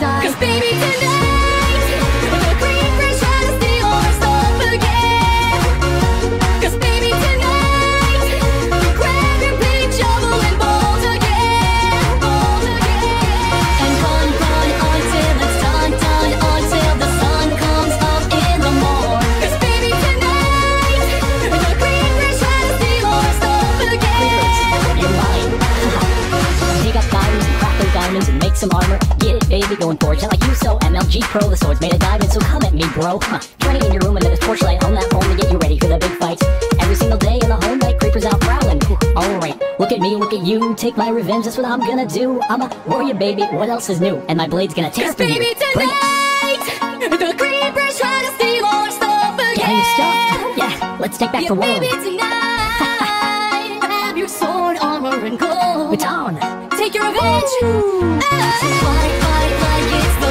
Cause baby, tonight, the green again. Cause baby, tonight, again. And run, run until it's done, done, until the sun comes up in the morn. Cause baby, tonight, the. You're mine. Dig up diamonds diamonds and make some armor. Yeah. It, baby, going forge like you so. MLG Pro, the sword's made of diamonds, so come at me, bro. Huh. Training in your room under the torchlight on that phone to get you ready for the big fights. Every single day in the home night, creepers out prowling. Alright, look at me, look at you. Take my revenge, that's what I'm gonna do. I'm a warrior, baby. What else is new? And my blade's gonna tear through you. Baby, Bring it. tonight, the creepers try to steal our stuff again. Getting stuff? Yeah, let's take back Yeah, the world. baby, tonight, grab your sword, armor, and gold. Baton. Take your revenge. Fight, fight like it's